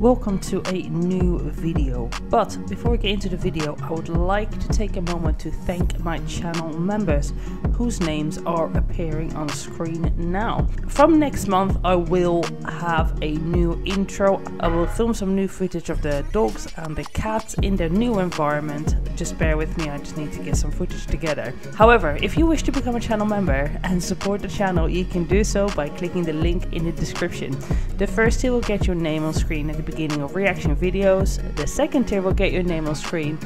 welcome to a new video. But before we get into the video, I would like to take a moment to thank my channel members whose names are appearing on screen now. From next month, I will have a new intro. I will film some new footage of the dogs and the cats in their new environment. Just bear with me, I just need to get some footage together. However, if you wish to become a channel member and support the channel, you can do so by clicking the link in the description. The first tier will get your name on screen at the beginning of reaction videos. The second tier will get your name on screen.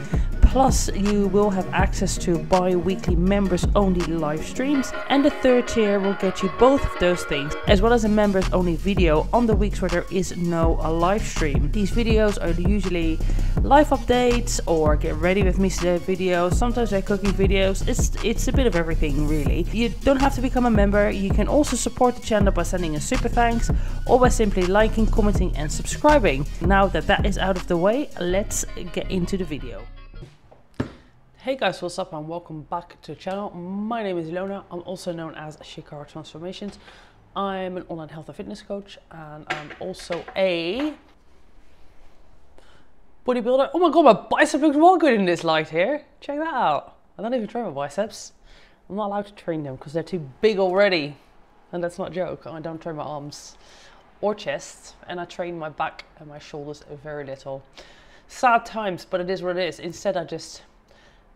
Plus, you will have access to bi-weekly members only live streams. And the third tier will get you both of those things, as well as a members only video on the weeks where there is no live stream. These videos are usually life updates or get ready with me today videos. Sometimes they're cooking videos. It's it's a bit of everything really. You don't have to become a member. You can also support the channel by sending a super thanks or by simply liking, commenting and subscribing. Now that that is out of the way, let's get into the video. Hey guys, what's up and welcome back to the channel. My name is Ilona. I'm also known as Chikara Transformations. I'm an online health and fitness coach and I'm also a bodybuilder. Oh my god, my bicep looks well good in this light here. Check that out. I don't even train my biceps. I'm not allowed to train them because they're too big already. And that's not a joke. I don't train my arms or chest. And I train my back and my shoulders very little. Sad times, but it is what it is. Instead, I just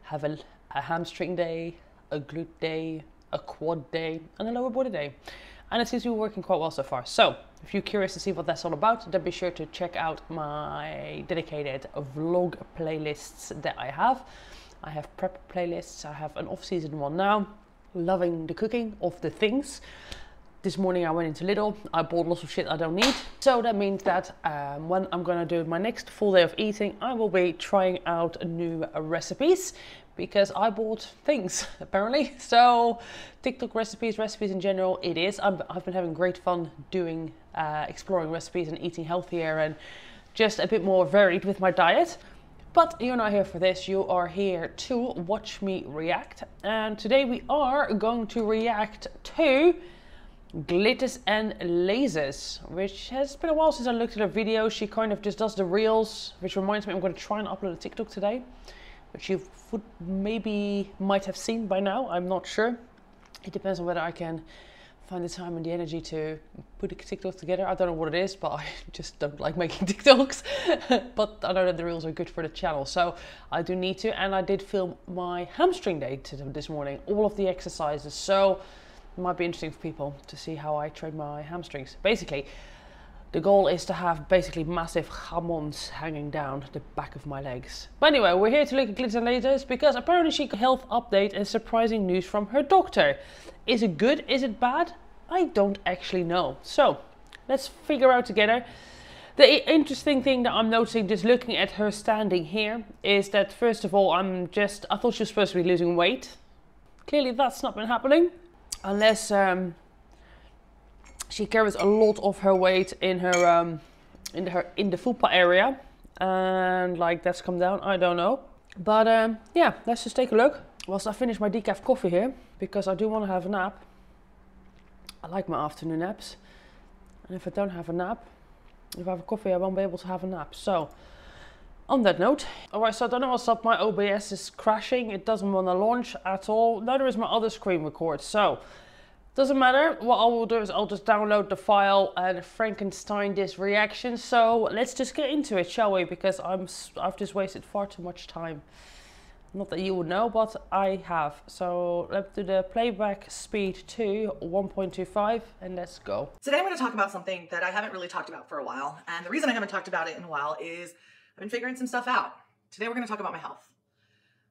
have a, a hamstring day, a glute day, a quad day, and a lower body day. And it seems to be working quite well so far. So if you're curious to see what that's all about, then be sure to check out my dedicated vlog playlists that I have. I have prep playlists, I have an off-season one now, loving the cooking of the things. This morning I went into Lidl, I bought lots of shit I don't need. So that means that um, when I'm gonna do my next full day of eating, I will be trying out new recipes because I bought things apparently. So TikTok recipes, recipes in general, it is. i have been having great fun doing, uh, exploring recipes and eating healthier and just a bit more varied with my diet. But you're not here for this, you are here to watch me react. And today we are going to react to Glitters and Lazers, which has been a while since I looked at her video. She kind of just does the reels, which reminds me I'm going to try and upload a TikTok today which you would maybe might have seen by now. I'm not sure. It depends on whether I can find the time and the energy to put a TikTok together. I don't know what it is, but I just don't like making TikToks. but I know that the reels are good for the channel, so I do need to. And I did film my hamstring day this morning, all of the exercises. So it might be interesting for people to see how I train my hamstrings. Basically, the goal is to have basically massive jamons hanging down the back of my legs. But anyway, we're here to look at glitters and lazers because apparently she got health update and surprising news from her doctor. Is it good? Is it bad? I don't actually know. So let's figure out together. The interesting thing that I'm noticing just looking at her standing here is that first of all, I'm just, I thought she was supposed to be losing weight. Clearly that's not been happening unless um, she carries a lot of her weight in her um, in her in the fupa area, and like that's come down. I don't know, but um, yeah, let's just take a look. Whilst I finish my decaf coffee here, because I do want to have a nap. I like my afternoon naps, and if I don't have a nap, if I have a coffee, I won't be able to have a nap. So. On that note, alright, so I don't know what's up, my OBS is crashing, it doesn't want to launch at all, neither is my other screen record, so doesn't matter. What I will do is I'll just download the file and Frankenstein this reaction. So let's just get into it, shall we? Because I'm, I've just wasted far too much time. Not that you would know, but I have. So let's do the playback speed to 1.25 and let's go. Today I'm going to talk about something that I haven't really talked about for a while. And the reason I haven't talked about it in a while is I've been figuring some stuff out. Today we're going to talk about my health.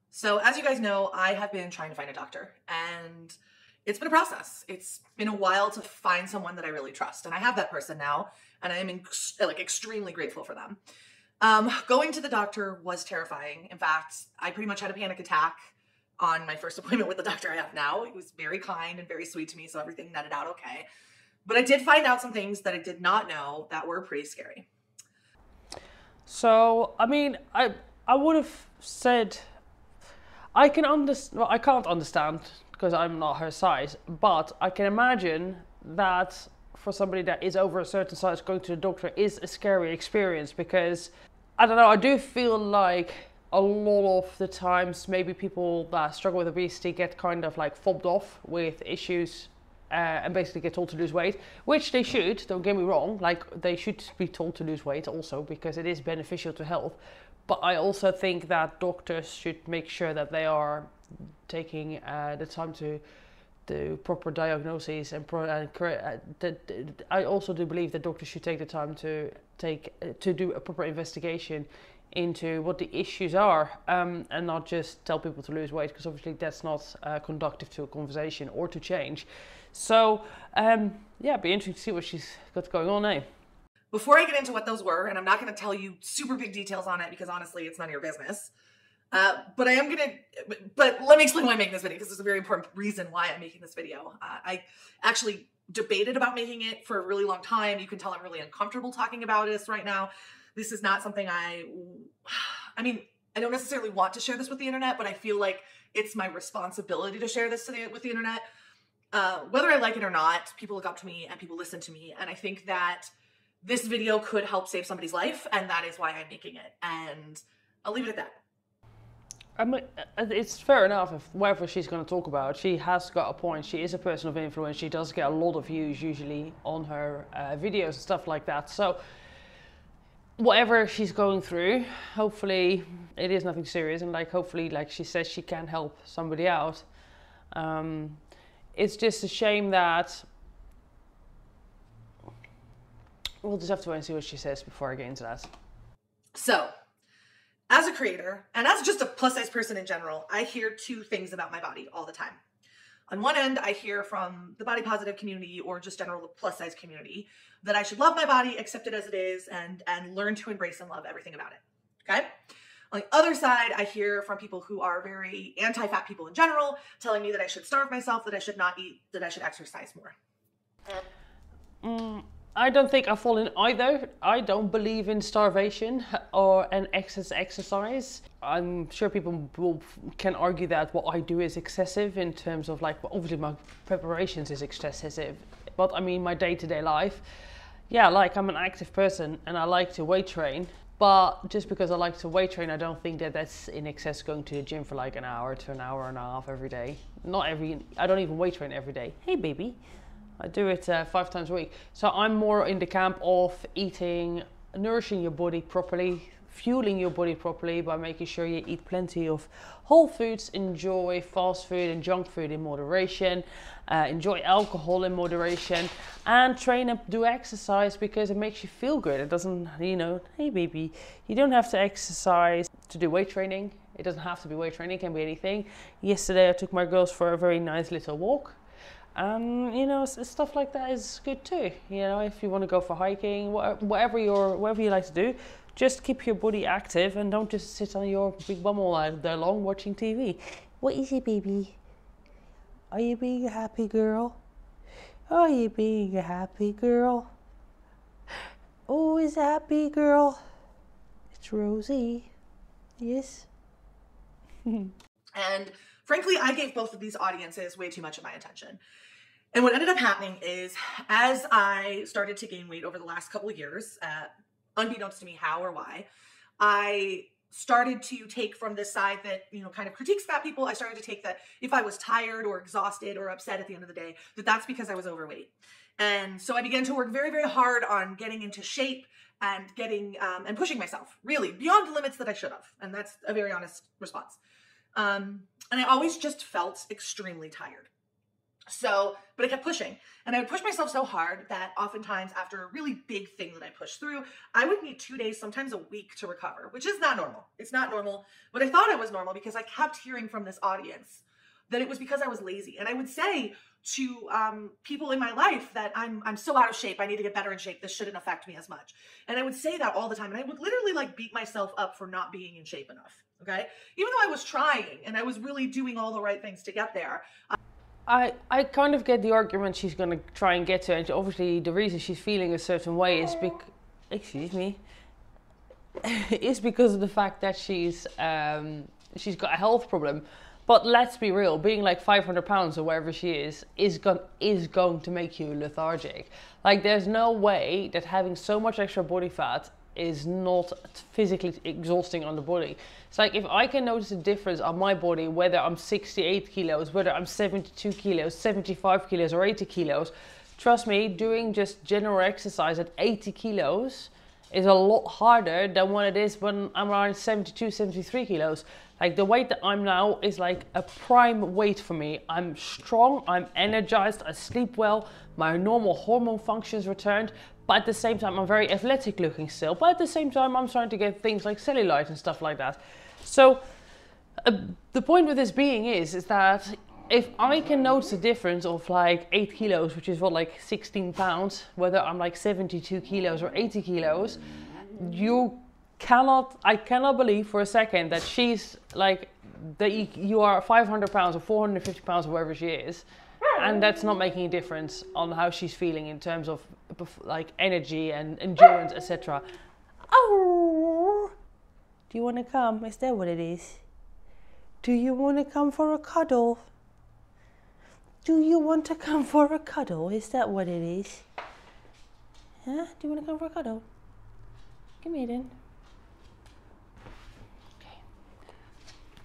So as you guys know, I have been trying to find a doctor and it's been a process. It's been a while to find someone that I really trust. And I have that person now, and I am like extremely grateful for them. Um, going to the doctor was terrifying. In fact, I pretty much had a panic attack on my first appointment with the doctor I have now. He was very kind and very sweet to me, so everything netted out okay. But I did find out some things that I did not know that were pretty scary. So, I mean, I I would have said I can understand. Well, I can't understand because I'm not her size, but I can imagine that for somebody that is over a certain size going to the doctor is a scary experience because I don't know, I do feel like a lot of the times maybe people that struggle with obesity get kind of like fobbed off with issues uh, and basically get told to lose weight, which they should, don't get me wrong, like they should be told to lose weight also because it is beneficial to health. But I also think that doctors should make sure that they are taking uh, the time to do proper diagnoses and pro- uh, uh, I also do believe that doctors should take the time to take uh, to do a proper investigation into what the issues are um, and not just tell people to lose weight because obviously that's not uh, conductive to a conversation or to change. So um, yeah, it'd be interesting to see what she's got going on now. Before I get into what those were, and I'm not going to tell you super big details on it because honestly, it's none of your business. Uh, but I am gonna, but let me explain why I'm making this video because there's a very important reason why I'm making this video. Uh, I actually debated about making it for a really long time. You can tell I'm really uncomfortable talking about this right now. This is not something I, I mean, I don't necessarily want to share this with the internet, but I feel like it's my responsibility to share this to the, with the internet. Uh, whether I like it or not, people look up to me and people listen to me. And I think that this video could help save somebody's life. And that is why I'm making it. And I'll leave it at that. I mean, uh, it's fair enough if whatever she's going to talk about, she has got a point. She is a person of influence. She does get a lot of views usually on her uh, videos and stuff like that. So, whatever she's going through, hopefully it is nothing serious, and like hopefully, like she says, she can help somebody out. Um, it's just a shame that we'll just have to wait and see what she says before I get into that. So, as a creator and as just a plus size person in general, I hear two things about my body all the time. On one end, I hear from the body positive community or just general plus size community that I should love my body, accept it as it is, and and learn to embrace and love everything about it. Okay? On the other side, I hear from people who are very anti-fat people in general, telling me that I should starve myself, that I should not eat, that I should exercise more. Mm, I don't think I fall in either. I don't believe in starvation or an excess exercise. I'm sure people will, can argue that what I do is excessive in terms of like, obviously my preparations is excessive, but I mean my day-to-day life. Yeah, like I'm an active person and I like to weight train, but just because I like to weight train, I don't think that that's in excess going to the gym for like an hour to an hour and a half every day. Not every, I don't even weight train every day. Hey baby. I do it uh, five times a week. So I'm more in the camp of eating, nourishing your body properly, fueling your body properly by making sure you eat plenty of whole foods, enjoy fast food and junk food in moderation, uh, enjoy alcohol in moderation, and train and do exercise because it makes you feel good. It doesn't, you know, hey baby, you don't have to exercise to do weight training. It doesn't have to be weight training, it can be anything. Yesterday I took my girls for a very nice little walk um, you know, stuff like that is good too. You know, if you want to go for hiking, whatever your whatever you like to do, just keep your body active and don't just sit on your big bum all day long watching TV. What is it, baby? Are you being a happy girl? Are you being a happy girl? Oh, is a happy girl? It's Rosie. Yes. and frankly, I gave both of these audiences way too much of my attention. And what ended up happening is as I started to gain weight over the last couple of years, uh, unbeknownst to me how or why, I started to take from this side that, you know, kind of critiques fat people. I started to take that if I was tired or exhausted or upset at the end of the day, that that's because I was overweight. And so I began to work very, very hard on getting into shape and getting um, and pushing myself really beyond the limits that I should have. And that's a very honest response. Um, and I always just felt extremely tired. So, but I kept pushing and I would push myself so hard that oftentimes after a really big thing that I pushed through, I would need two days, sometimes a week to recover, which is not normal. It's not normal, but I thought it was normal because I kept hearing from this audience that it was because I was lazy. And I would say to um, people in my life that I'm I'm so out of shape. I need to get better in shape. This shouldn't affect me as much. And I would say that all the time. And I would literally like beat myself up for not being in shape enough. Okay, even though I was trying and I was really doing all the right things to get there. I, I kind of get the argument she's going to try and get to, and obviously the reason she's feeling a certain way is because, excuse me, is because of the fact that she's um, she's got a health problem. But let's be real, being like 500 pounds or wherever she is, is, go- is going to make you lethargic. Like, there's no way that having so much extra body fat is not physically exhausting on the body. It's like if I can notice a difference on my body, whether I'm 68 kilos, whether I'm 72 kilos, 75 kilos, or 80 kilos, trust me, doing just general exercise at 80 kilos is a lot harder than when it is when I'm around 72, 73 kilos. Like the weight that I'm now is like a prime weight for me. I'm strong, I'm energized, I sleep well, my normal hormone functions returned, but at the same time I'm very athletic looking still. But at the same time I'm starting to get things like cellulite and stuff like that. So uh, the point with this being is, is that if I can notice a difference of like eight kilos, which is what like 16 pounds, whether I'm like 72 kilos or 80 kilos, you cannot, I cannot believe for a second that she's like, that you, you are 500 pounds or 450 pounds or wherever she is. And that's not making a difference on how she's feeling in terms of like energy and endurance, etc. Oh, do you want to come? Is that what it is? Do you want to come for a cuddle? Do you want to come for a cuddle? Is that what it is? Huh? Do you want to come for a cuddle? Come here then. Okay.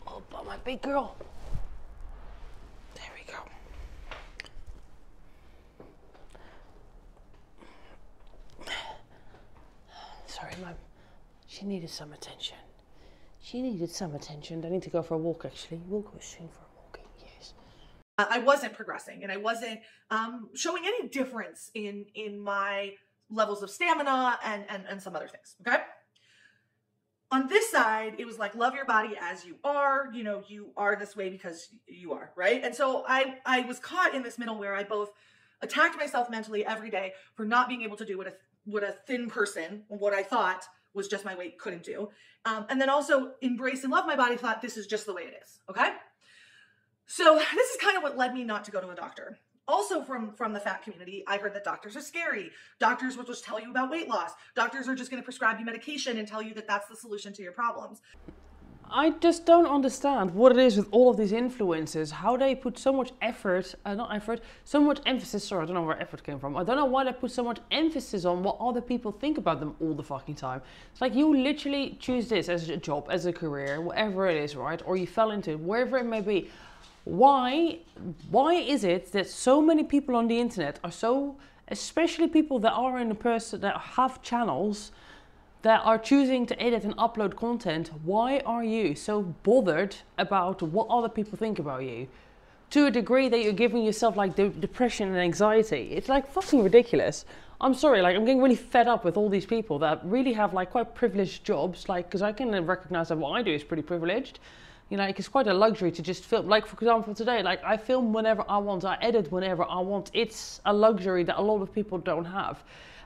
Oh, but my big girl. There we go. Sorry, Mum. She needed some attention. She needed some attention. I need to go for a walk, actually. We'll go soon for a walking, yes. I wasn't progressing and I wasn't um, showing any difference in in my levels of stamina and, and and some other things. Okay. On this side, it was like love your body as you are. You know, you are this way because you are right. And so I I was caught in this middle where I both attacked myself mentally every day for not being able to do what a what a thin person, what I thought was just my weight couldn't do, um, and then also embrace and love my body. Thought this is just the way it is. Okay. So this is kind of what led me not to go to a doctor. Also from from the fat community, I heard that doctors are scary. Doctors will just tell you about weight loss. Doctors are just going to prescribe you medication and tell you that that's the solution to your problems. I just don't understand what it is with all of these influencers, how they put so much effort, uh, not effort, so much emphasis, sorry, I don't know where effort came from. I don't know why they put so much emphasis on what other people think about them all the fucking time. It's like you literally choose this as a job, as a career, whatever it is, right? Or you fell into it, wherever it may be why why is it that so many people on the internet are so especially people that are in a person that have channels that are choosing to edit and upload content why are you so bothered about what other people think about you to a degree that you're giving yourself like de- depression and anxiety it's like fucking ridiculous i'm sorry like i'm getting really fed up with all these people that really have like quite privileged jobs like because i can recognize that what i do is pretty privileged you know, like it's quite a luxury to just film. Like, for example, today, like I film whenever I want, I edit whenever I want. It's a luxury that a lot of people don't have.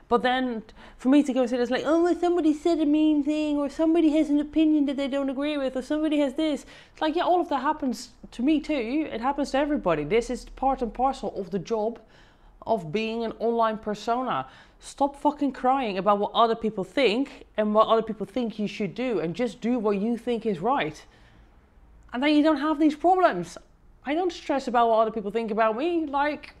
But then for me to go say this, like, oh, somebody said a mean thing, or somebody has an opinion that they don't agree with, or somebody has this. It's like, yeah, all of that happens to me too. It happens to everybody. This is part and parcel of the job of being an online persona. Stop fucking crying about what other people think and what other people think you should do, and just do what you think is right and then you don't have these problems. I don't stress about what other people think about me. Like,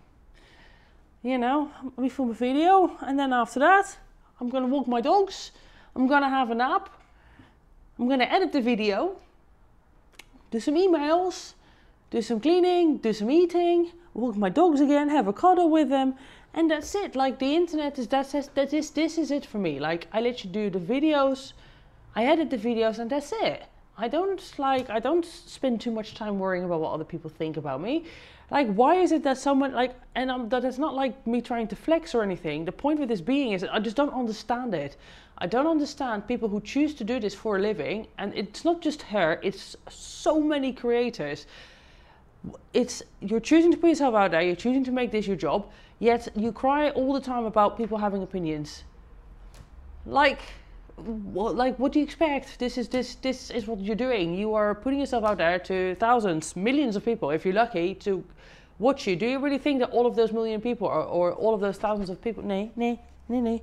you know, me film a video, and then after that, I'm gonna walk my dogs. I'm gonna have a nap. I'm gonna edit the video, do some emails, do some cleaning, do some eating, walk my dogs again, have a cuddle with them, and that's it. Like the internet is that's that is this is it for me. Like I let you do the videos, I edit the videos, and that's it. I don't like I don't spend too much time worrying about what other people think about me. Like why is it that someone like and um, that it's not like me trying to flex or anything. The point with this being is that I just don't understand it. I don't understand people who choose to do this for a living and it's not just her, it's so many creators. It's you're choosing to put yourself out there, you're choosing to make this your job, yet you cry all the time about people having opinions. Like what, like what do you expect this is this this is what you're doing you are putting yourself out there to thousands millions of people if you're lucky to watch you do you really think that all of those million people are, or all of those thousands of people nay nay nay nay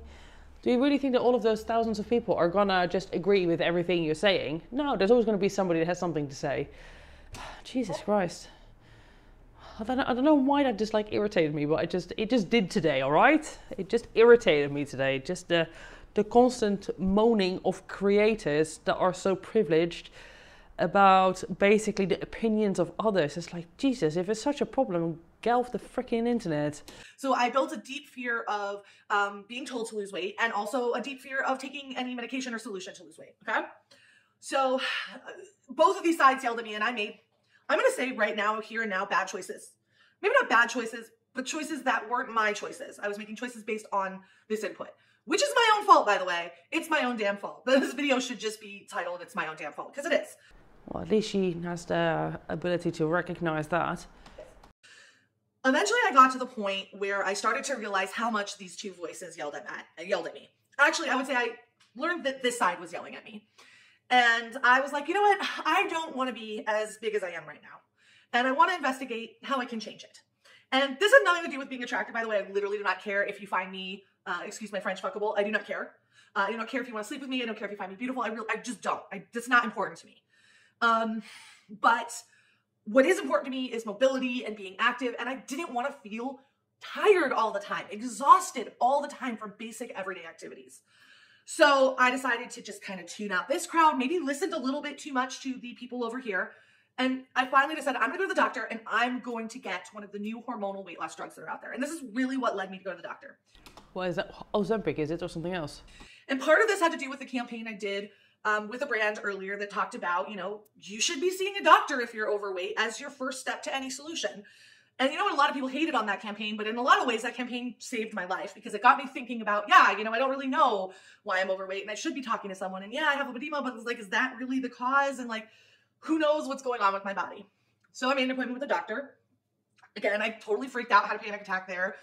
do you really think that all of those thousands of people are gonna just agree with everything you're saying no there's always going to be somebody that has something to say Jesus Christ. I don't, know, I don't know why that just like irritated me, but it just it just did today. All right, it just irritated me today. Just the the constant moaning of creators that are so privileged about basically the opinions of others. It's like Jesus, if it's such a problem, get off the freaking internet. So I built a deep fear of um, being told to lose weight, and also a deep fear of taking any medication or solution to lose weight. Okay, so both of these sides yelled at me, and I made I'm going to say right now, here and now, bad choices. Maybe not bad choices, but choices that weren't my choices. I was making choices based on this input, which is my own fault, by the way. It's my own damn fault. This video should just be titled It's My Own Damn Fault, because it is. Well, at least she has the ability to recognize that. Eventually, I got to the point where I started to realize how much these two voices yelled at, me. yelled at me. Actually, I would say I learned that this side was yelling at me. And I was like, you know what? I don't want to be as big as I am right now. And I want to investigate how I can change it. And this has nothing to do with being attractive, by the way. I literally do not care if you find me, uh, excuse my French, fuckable. I do not care. Uh, I do not care if you want to sleep with me. I don't care if you find me beautiful. I really, I just don't. I, it's not important to me. Um, but what is important to me is mobility and being active. And I didn't want to feel tired all the time, exhausted all the time from basic everyday activities. So I decided to just kind of tune out this crowd, maybe listened a little bit too much to the people over here. And I finally decided I'm gonna go to the doctor and I'm going to get one of the new hormonal weight loss drugs that are out there. And this is really what led me to go to the doctor. What is that? Ozempic, is it, or something else? And part of this had to do with the campaign I did um, with a brand earlier that talked about, you know, you should be seeing a doctor if you're overweight as your first step to any solution. And you know what? A lot of people hated on that campaign, but in a lot of ways, that campaign saved my life because it got me thinking about, yeah, you know, I don't really know why I'm overweight and I should be talking to someone. And yeah, I have lipedema, but it's like, is that really the cause? And like, who knows what's going on with my body? So I made an appointment with a doctor. Again, I totally freaked out, had a panic attack there.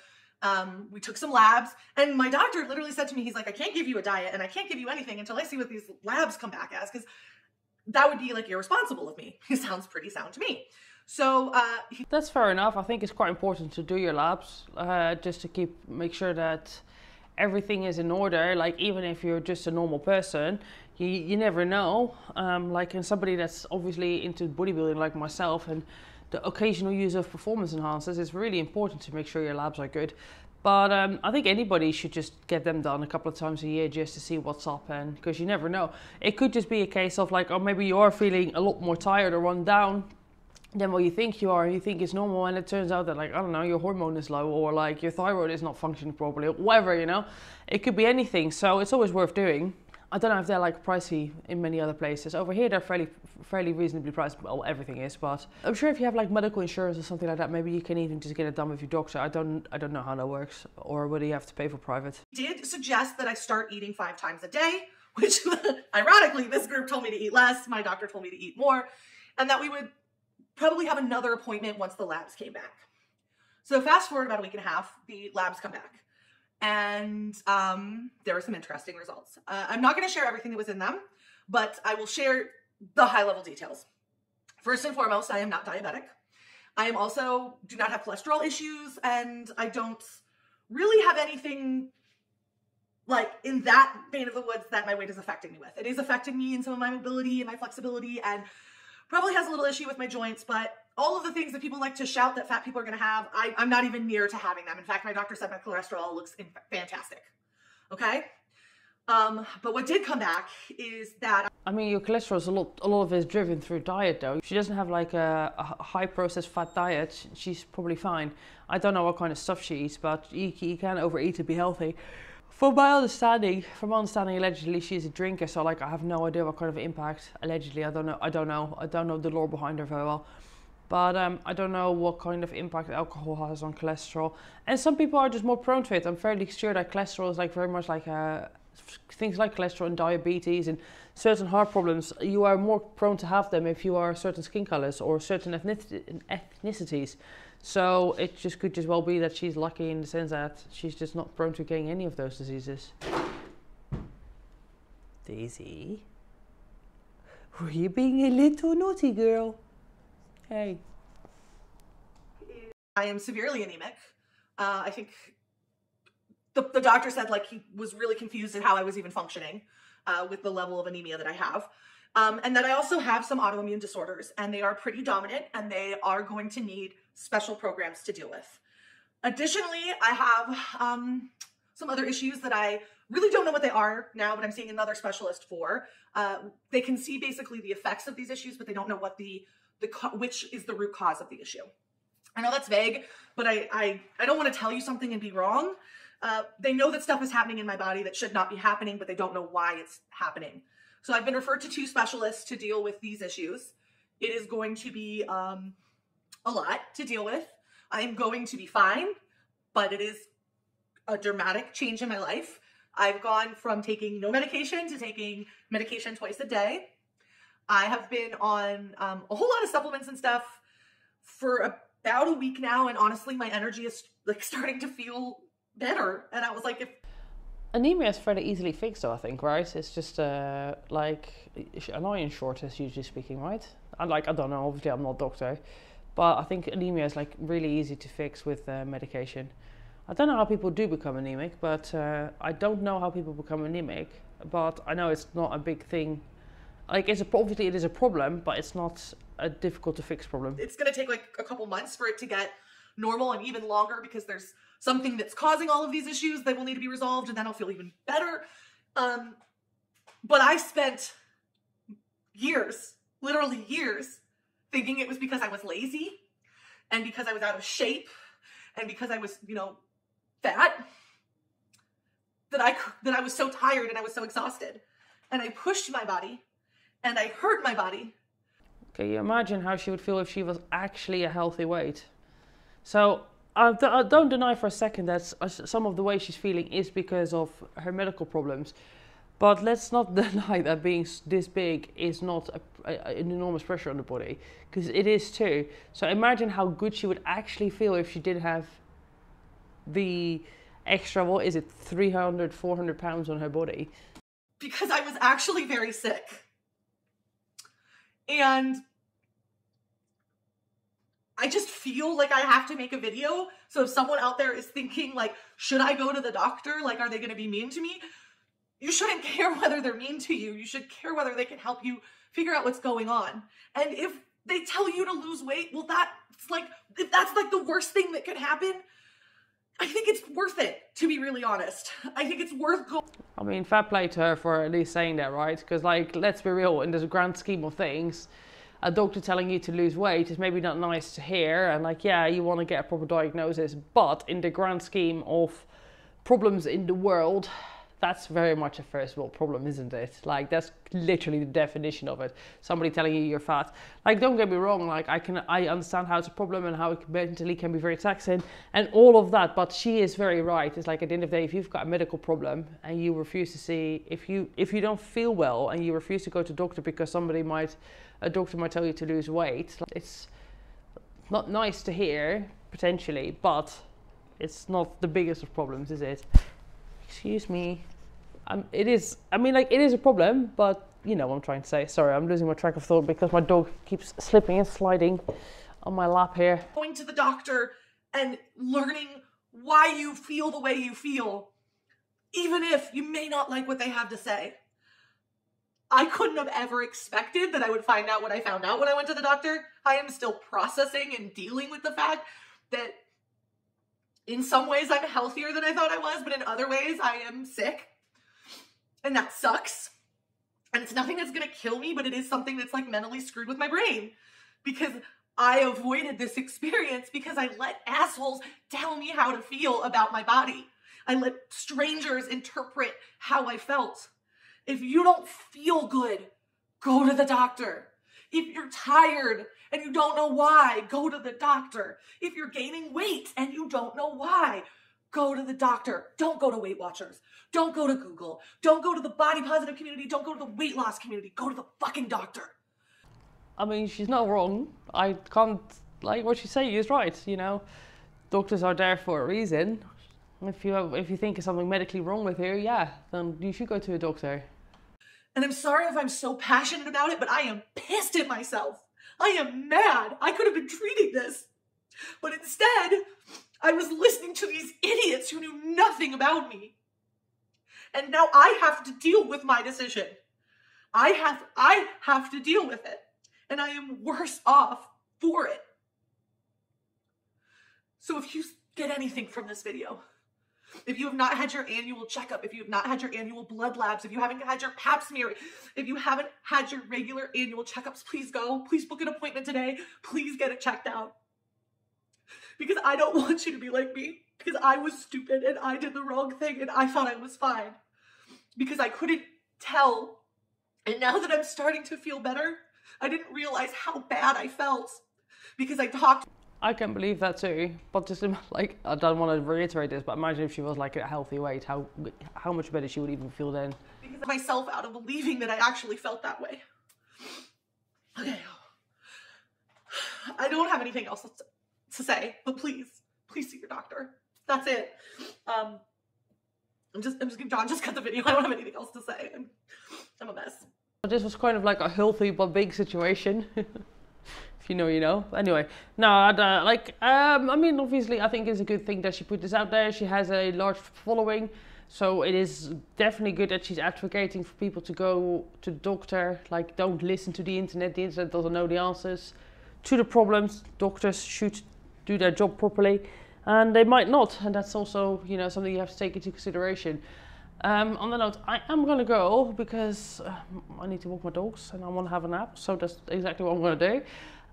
Um, we took some labs, and my doctor literally said to me, he's like, I can't give you a diet and I can't give you anything until I see what these labs come back as, because that would be like irresponsible of me. He sounds pretty sound to me. So uh, he- that's fair enough. I think it's quite important to do your labs uh, just to keep make sure that everything is in order. Like even if you're just a normal person, you you never know. Um, like in somebody that's obviously into bodybuilding like myself and the occasional use of performance enhancers, it's really important to make sure your labs are good. But um, I think anybody should just get them done a couple of times a year just to see what's up, and because you never know, it could just be a case of like, oh, maybe you are feeling a lot more tired or run down than what you think you are you think it's normal and it turns out that like i don't know your hormone is low or like your thyroid is not functioning properly or whatever you know? It could be anything so it's always worth doing i don't know if they're like pricey in many other places over here they're fairly fairly reasonably priced well everything is but i'm sure if you have like medical insurance or something like that maybe you can even just get it done with your doctor i don't i don't know how that works or whether you have to pay for private did suggest that i start eating five times a day which ironically this group told me to eat less my doctor told me to eat more and that we would probably have another appointment once the labs came back. So fast forward about a week and a half, the labs come back. And um, there were some interesting results. Uh, I'm not going to share everything that was in them, but I will share the high level details. First and foremost, I am not diabetic. I am also do not have cholesterol issues, and I don't really have anything like in that vein of the woods that my weight is affecting me with. It is affecting me in some of my mobility and my flexibility and probably has a little issue with my joints, but all of the things that people like to shout that fat people are going to have, I, am not even near to having them. In fact, my doctor said my cholesterol looks fantastic. Okay. Um, but what did come back is that I mean, your cholesterol is a lot. A lot of it is driven through diet, though. She doesn't have like a, a high processed fat diet, she's probably fine. I don't know what kind of stuff she eats, but you, you can overeat to be healthy. From my understanding, from my understanding, allegedly she's a drinker, so like I have no idea what kind of impact. Allegedly, I don't know. I don't know. I don't know the lore behind her very well, but um, I don't know what kind of impact alcohol has on cholesterol. And some people are just more prone to it. I'm fairly sure that cholesterol is like very much like uh, things like cholesterol and diabetes and certain heart problems. You are more prone to have them if you are certain skin colors or certain ethnicities. So it just could just well be that she's lucky in the sense that she's just not prone to getting any of those diseases. Daisy, were you being a little naughty girl? Hey. I am severely anemic. Uh, I think the, the doctor said like he was really confused at how I was even functioning uh, with the level of anemia that I have. Um, and that I also have some autoimmune disorders, and they are pretty dominant, and they are going to need special programs to deal with. Additionally, I have um, some other issues that I really don't know what they are now, but I'm seeing another specialist for. Uh, they can see basically the effects of these issues, but they don't know what the the which is the root cause of the issue. I know that's vague, but I I, I don't want to tell you something and be wrong. Uh, they know that stuff is happening in my body that should not be happening, but they don't know why it's happening. So I've been referred to two specialists to deal with these issues. It is going to be um, a lot to deal with. I'm going to be fine, but it is a dramatic change in my life. I've gone from taking no medication to taking medication twice a day. I have been on um, a whole lot of supplements and stuff for about a week now, and honestly, my energy is like starting to feel better. And I was like, if anemia is fairly easily fixed, though I think, right? It's just uh, like an iron shortage, usually speaking, right? And like I don't know, obviously I'm not a doctor, but I think anemia is like really easy to fix with uh, medication. I don't know how people do become anemic, but uh, I don't know how people become anemic. But I know it's not a big thing. Like it's a, obviously it is a problem, but it's not a difficult to fix problem. It's gonna take like a couple months for it to get normal and even longer because there's something that's causing all of these issues that will need to be resolved and then I'll feel even better. Um, but I spent years, literally years, thinking it was because I was lazy and because I was out of shape and because I was, you know, fat that I that I was so tired and I was so exhausted. And I pushed my body and I hurt my body. Can you imagine how she would feel if she was actually a healthy weight? So I, don't deny for a second that uh, some of the way she's feeling is because of her medical problems. But let's not deny that being this big is not a, a, an enormous pressure on the body, because it is too. So imagine how good she would actually feel if she did have the extra, what is it, 300, 400 pounds on her body. Because I was actually very sick. And I just feel like I have to make a video. So if someone out there is thinking like, should I go to the doctor? Like, are they going to be mean to me? You shouldn't care whether they're mean to you. You should care whether they can help you figure out what's going on. And if they tell you to lose weight, well, that's like, if that's like the worst thing that could happen, I think it's worth it, to be really honest. I think it's worth going. I mean, fair play to her for at least saying that, right? Because, like, let's be real, in the grand scheme of things, a doctor telling you to lose weight is maybe not nice to hear. And like, yeah, you want to get a proper diagnosis, but in the grand scheme of problems in the world, that's very much a first world problem, isn't it? Like that's literally the definition of it. Somebody telling you you're fat. Like don't get me wrong, like I can I understand how it's a problem and how it mentally can be very taxing and all of that, but she is very right. It's like at the end of the day if you've got a medical problem and you refuse to see if you if you don't feel well and you refuse to go to doctor because somebody might a doctor might tell you to lose weight. It's not nice to hear, potentially, but it's not the biggest of problems, is it? Excuse me. Um, it is, I mean, like, it is a problem, but you know what I'm trying to say. Sorry, I'm losing my track of thought because my dog keeps slipping and sliding on my lap here. Going to the doctor and learning why you feel the way you feel, even if you may not like what they have to say. I couldn't have ever expected that I would find out what I found out when I went to the doctor. I am still processing and dealing with the fact that in some ways I'm healthier than I thought I was, but in other ways I am sick. And that sucks. And it's nothing that's gonna kill me, but it is something that's like mentally screwed with my brain because I avoided this experience because I let assholes tell me how to feel about my body. I let strangers interpret how I felt. If you don't feel good, go to the doctor. If you're tired and you don't know why, go to the doctor. If you're gaining weight and you don't know why, go to the doctor. Don't go to Weight Watchers. Don't go to Google. Don't go to the body positive community. Don't go to the weight loss community. Go to the fucking doctor. I mean, she's not wrong. I can't, like, what she's saying is right, you know. Doctors are there for a reason. If you have, if you think there's something medically wrong with you, yeah, then you should go to a doctor. And I'm sorry if I'm so passionate about it, but I am pissed at myself. I am mad. I could have been treating this. But instead, I was listening to these idiots who knew nothing about me. And now I have to deal with my decision. I have I have to deal with it. And I am worse off for it. So if you get anything from this video, if you have not had your annual checkup, if you have not had your annual blood labs, if you haven't had your pap smear, if you haven't had your regular annual checkups, please go. Please book an appointment today. Please get it checked out. Because I don't want you to be like me. Because I was stupid and I did the wrong thing and I thought I was fine. Because I couldn't tell. And now that I'm starting to feel better, I didn't realize how bad I felt. Because I talked I can believe that too. But just like, I don't want to reiterate this, but imagine if she was like a healthy weight, how how much better she would even feel then. because myself out of believing that I actually felt that way. Okay. I don't have anything else to say, but please, please see your doctor. That's it. Um, I'm just, I'm just, gonna, John, just cut the video. I don't have anything else to say. I'm, I'm a mess. This was kind of like a healthy but big situation. if you know, you know. Anyway, no, uh, like, um, I mean, obviously, I think it's a good thing that she put this out there. She has a large following, so it is definitely good that she's advocating for people to go to the doctor. Like, don't listen to the internet. The internet doesn't know the answers to the problems. Doctors should do their job properly, and they might not, and that's also, you know, something you have to take into consideration. Um, on the note, I am gonna go because uh, I need to walk my dogs and I want to have a nap. So that's exactly what I'm gonna do.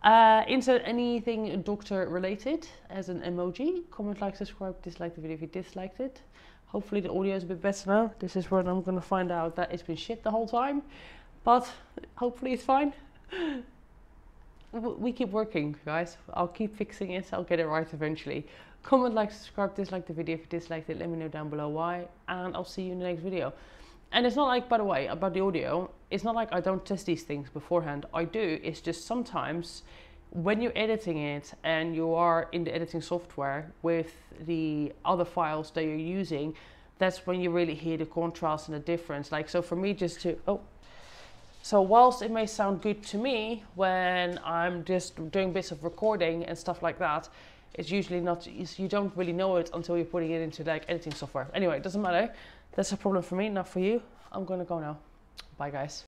Uh, insert anything doctor related as an emoji. Comment, like, subscribe, dislike the video if you disliked it. Hopefully the audio is a bit better now. This is where I'm gonna find out that it's been shit the whole time. But hopefully it's fine. we keep working, guys. I'll keep fixing it. I'll get it right eventually. Comment, like, subscribe, dislike the video if you disliked it. Let me know down below why. And I'll see you in the next video. And it's not like, by the way, about the audio, it's not like I don't test these things beforehand. I do. It's just sometimes when you're editing it and you are in the editing software with the other files that you're using, that's when you really hear the contrast and the difference. Like, so for me, just to, oh, so whilst it may sound good to me when I'm just doing bits of recording and stuff like that, it's usually not, you don't really know it until you're putting it into like editing software. Anyway, it doesn't matter. That's a problem for me, not for you. I'm gonna go now. Bye guys.